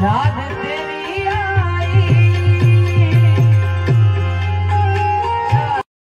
not